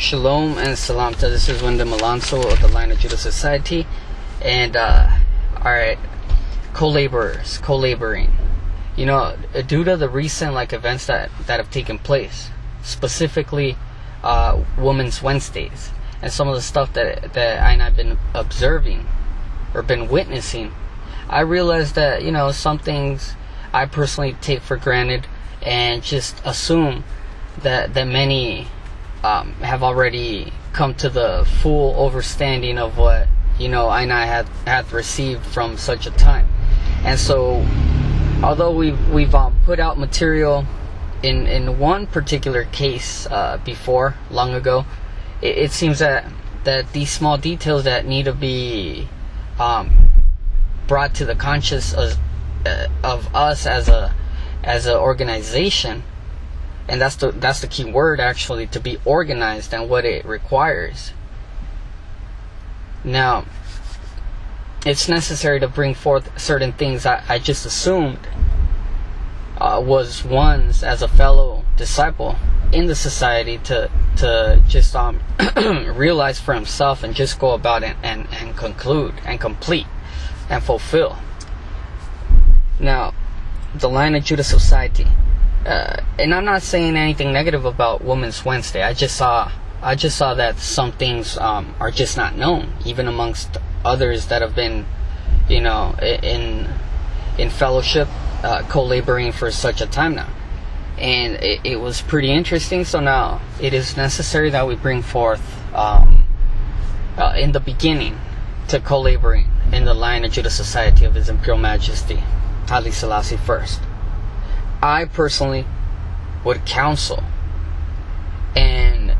Shalom and Salamta. this is Wyndham Alonso of the Lion of Judah Society and uh, our co-laborers, co-laboring. You know, due to the recent like events that, that have taken place, specifically uh, Women's Wednesdays and some of the stuff that that I and I've been observing or been witnessing, I realized that you know some things I personally take for granted and just assume that that many um, have already come to the full understanding of what you know I and I had had received from such a time, and so although we've we've um, put out material in in one particular case uh, before long ago, it, it, seems that that these small details that need to be um, brought to the conscious of, uh, of us as a as an organization and that's the that's the key word actually to be organized and what it requires. Now it's necessary to bring forth certain things I, I just assumed uh, was one's as a fellow disciple in the society to to just um, realize for himself and just go about it and, and conclude and complete and fulfill. Now the Lion of Judah society uh, and I'm not saying anything negative about Women's Wednesday. I just saw I just saw that some things um, are just not known, even amongst others that have been, you know, in in fellowship, uh, co-laboring for such a time now, and it, it, was pretty interesting. So now it is necessary that we bring forth um, uh, in the beginning to co-laboring in the Lion of Judah Society of His Imperial Majesty Haile Selassie first. I personally would counsel. And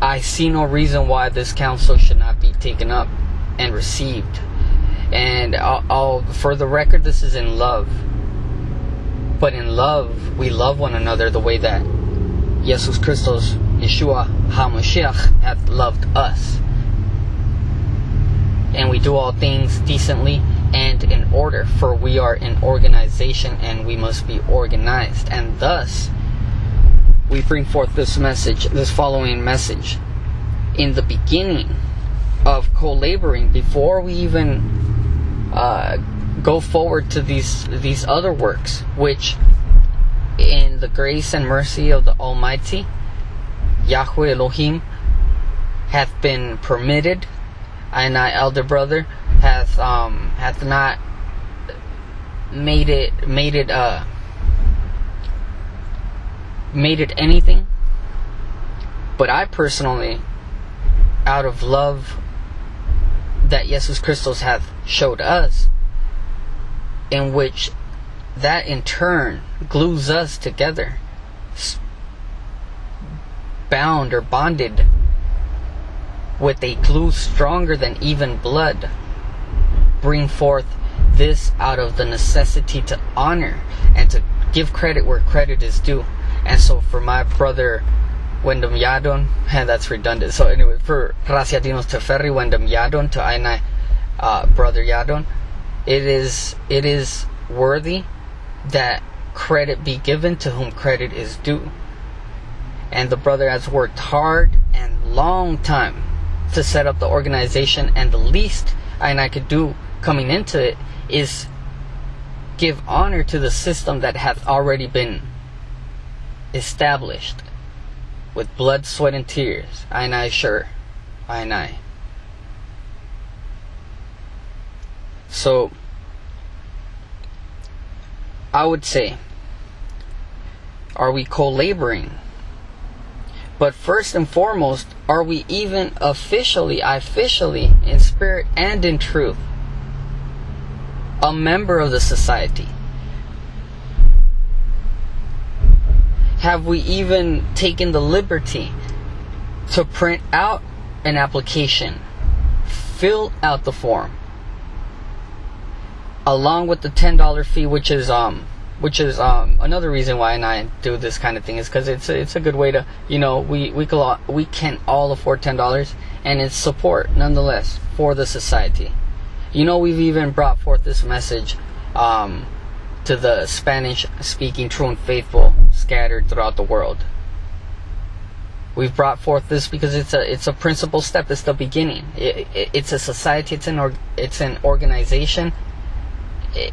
I see no reason why this counsel should not be taken up and received. And I'll, I'll, for the record, this is in love. But in love, we love one another the way that Jesus Christos, Yeshua HaMashiach, hath loved us. And we do all things decently and in order, for we are an organization and we must be organized. And thus, we bring forth this message, this following message. In the beginning of co laboring, before we even uh, go forward to these, these other works, which in the grace and mercy of the Almighty, Yahweh Elohim, hath been permitted, I and I, elder brother, hath um hath not made it made it uh made it anything. But I personally out of love that Jesus Christos hath showed us in which that in turn glues us together bound or bonded with a glue stronger than even blood bring forth this out of the necessity to honor and to give credit where credit is due. And so for my brother Wendim Yadon, and that's redundant. So anyway, for Rasiatinos Teferi, Wendim Yadon, to Ainai, uh, brother Yadon, it is it is worthy that credit be given to whom credit is due. And the brother has worked hard and long time to set up the organization, and the least I could do coming into it is give honor to the system that hath already been established with blood, sweat, and tears. I and I sure. I and I. So, I would say, are we co laboring? But first and foremost, are we even officially, officially, in spirit and in truth, a member of the society? Have we even taken the liberty to print out an application, fill out the form, along with the $10 fee, which is, um, which is um, another reason why I do this kind of thing is because it's a, it's a good way to you know we we can all, we can all afford ten dollars and it's support nonetheless for the society. You know, we've even brought forth this message um, to the Spanish speaking true and faithful scattered throughout the world. We've brought forth this because it's a it's a principal step. It's the beginning. It, it, it's a society. It's an or, it's an organization.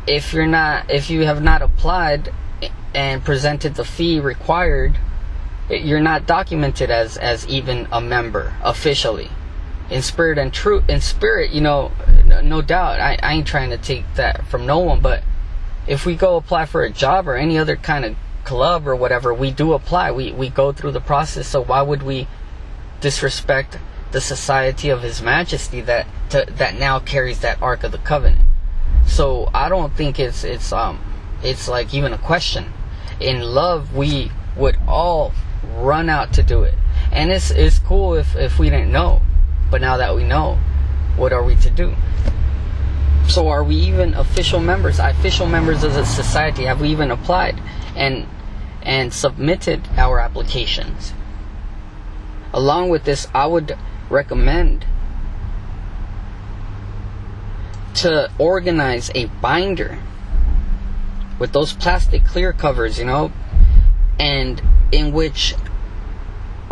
If you're not if you have not applied and presented the fee required, you're not documented as as even a member officially. In spirit and truth, in spirit, you know, no doubt. I, I ain't trying to take that from no one, but if we go apply for a job or any other kind of club or whatever, we do apply. We we go through the process. So why would we disrespect the society of His Majesty that to, that now carries that Ark of the Covenant? So I don't think it's it's um it's like even a question. In love, we would all run out to do it, and it's it's cool if if we didn't know, but now that we know, what are we to do? So are we even official members, official members of the society? Have we even applied? And and submitted our applications. Along with this, I would recommend to organize a binder with those plastic clear covers, you know, and in which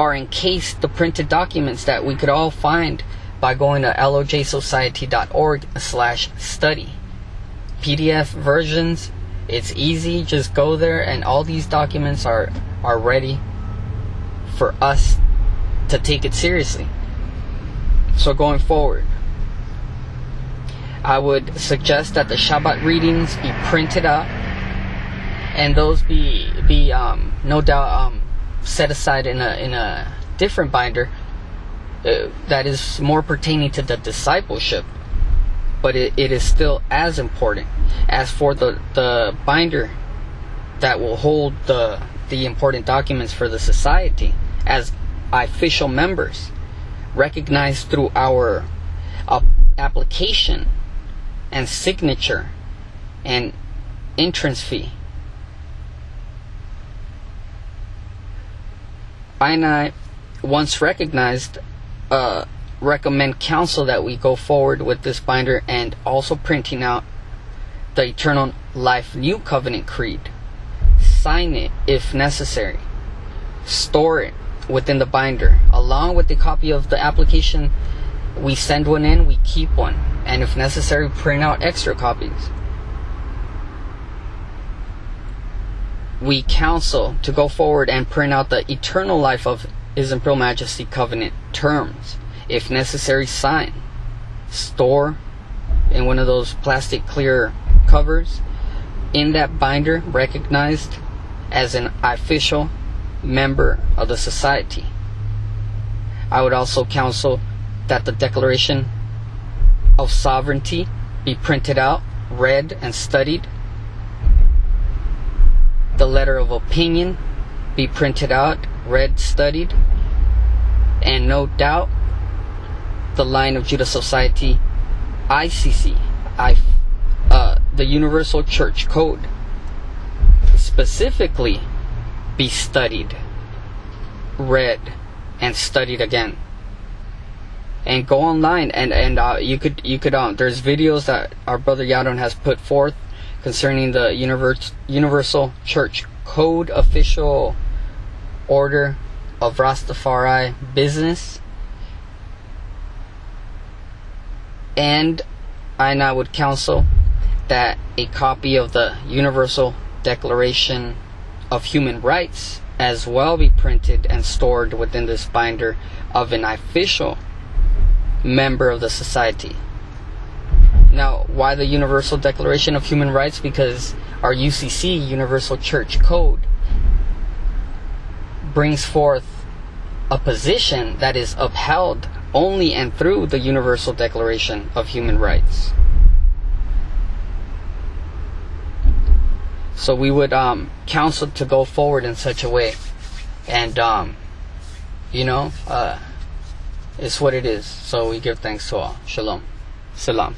are encased the printed documents that we could all find by going to lojsociety.org slash study. PDF versions it's easy, just go there and all these documents are are ready for us to take it seriously. So going forward, I would suggest that the Shabbat readings be printed out and those be be um, no doubt um, set aside in a in a different binder uh, that is more pertaining to the discipleship but it, it is still as important. As for the, the binder that will hold the, the important documents for the society as official members, recognized through our uh, application and signature and entrance fee. I once recognized uh, recommend counsel that we go forward with this binder and also printing out the Eternal Life New Covenant Creed. Sign it if necessary. Store it within the binder. Along with the copy of the application, we send one in, we keep one. And if necessary, print out extra copies. We counsel to go forward and print out the eternal life of His Imperial Majesty Covenant terms if necessary, sign. Store in one of those plastic clear covers in that binder recognized as an official member of the society. I would also counsel that the Declaration of Sovereignty be printed out, read, and studied. The letter of opinion be printed out, read, studied, and no doubt the Lion of Judah Society, ICC, I, uh, the Universal Church Code, specifically be studied, read, and studied again. And go online and and uh, you could you could um there's videos that our brother Yadon has put forth concerning the Universal Church Code official order of Rastafari business And I now would counsel that a copy of the Universal Declaration of Human Rights as well be printed and stored within this binder of an official member of the society. Now, why the Universal Declaration of Human Rights? Because our UCC, Universal Church Code, brings forth a position that is upheld only and through the Universal Declaration of Human Rights. So we would um, counsel to go forward in such a way. And, um, you know, uh, it's what it is. So we give thanks to all. Shalom. Salam.